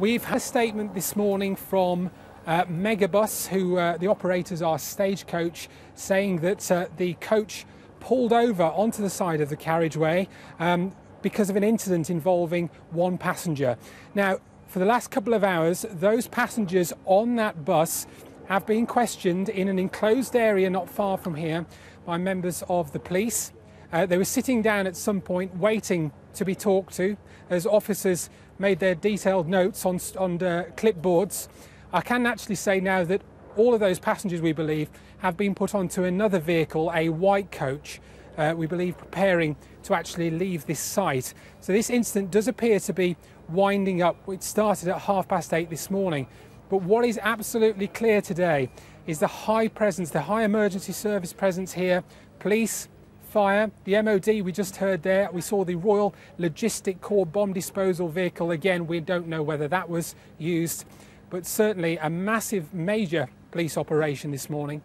We've had a statement this morning from uh, Megabus, who uh, the operators are Stagecoach, saying that uh, the coach pulled over onto the side of the carriageway um, because of an incident involving one passenger. Now, for the last couple of hours, those passengers on that bus have been questioned in an enclosed area not far from here by members of the police. Uh, they were sitting down at some point waiting to be talked to as officers made their detailed notes on, on uh, clipboards. I can actually say now that all of those passengers, we believe, have been put onto another vehicle, a white coach, uh, we believe preparing to actually leave this site. So this incident does appear to be winding up. It started at half past eight this morning. But what is absolutely clear today is the high presence, the high emergency service presence here, police, fire. The MOD we just heard there, we saw the Royal Logistic Corps bomb disposal vehicle again. We don't know whether that was used, but certainly a massive, major police operation this morning.